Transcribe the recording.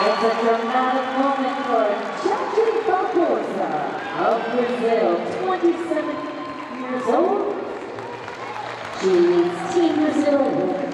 It's a dramatic moment for Jackie Barbosa of Brazil, 27 years old. She leads Team Brazil